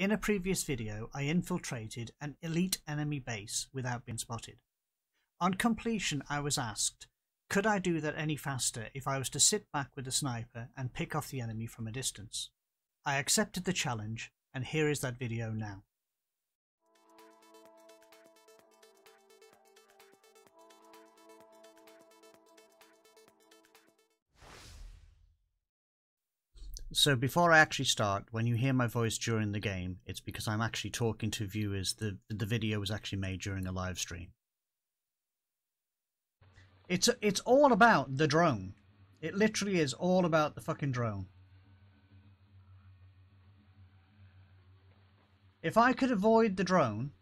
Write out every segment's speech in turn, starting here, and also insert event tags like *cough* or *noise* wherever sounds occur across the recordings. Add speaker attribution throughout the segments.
Speaker 1: In a previous video, I infiltrated an elite enemy base without being spotted. On completion, I was asked, could I do that any faster if I was to sit back with a sniper and pick off the enemy from a distance? I accepted the challenge, and here is that video now. So before I actually start, when you hear my voice during the game, it's because I'm actually talking to viewers. The, the video was actually made during a live stream. It's, it's all about the drone. It literally is all about the fucking drone. If I could avoid the drone,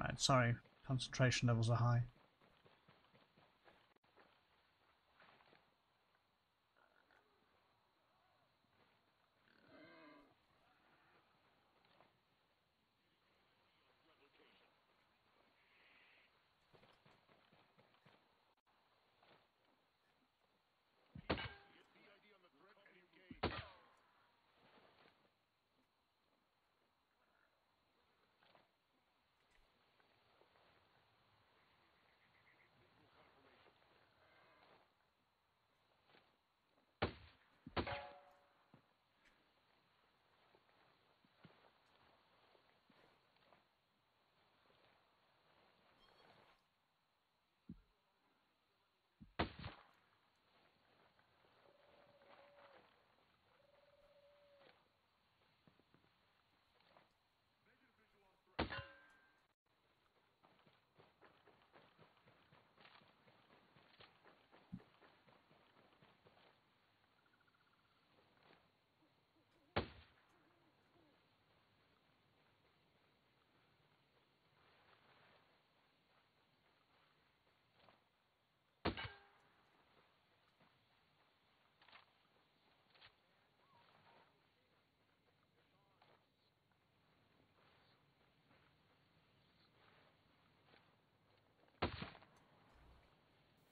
Speaker 1: Right, sorry, concentration levels are high.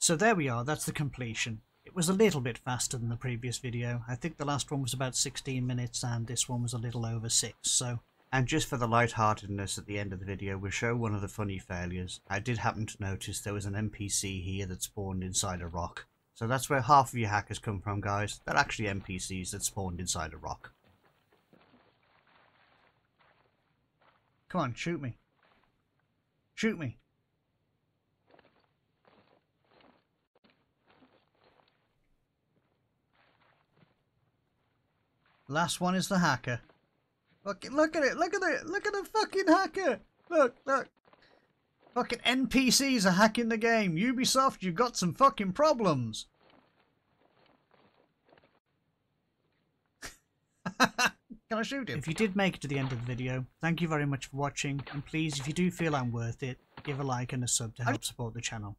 Speaker 1: So there we are, that's the completion. It was a little bit faster than the previous video. I think the last one was about 16 minutes and this one was a little over 6, so... And just for the lightheartedness at the end of the video, we'll show one of the funny failures. I did happen to notice there was an NPC here that spawned inside a rock. So that's where half of your hackers come from, guys. They're actually NPCs that spawned inside a rock. Come on, shoot me. Shoot me. Last one is the hacker. Look, look at it, look at it, look at the fucking hacker. Look, look. Fucking NPCs are hacking the game. Ubisoft, you've got some fucking problems. *laughs* Can I shoot him? If you did make it to the end of the video, thank you very much for watching. And please, if you do feel I'm worth it, give a like and a sub to help support the channel.